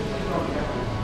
やろう。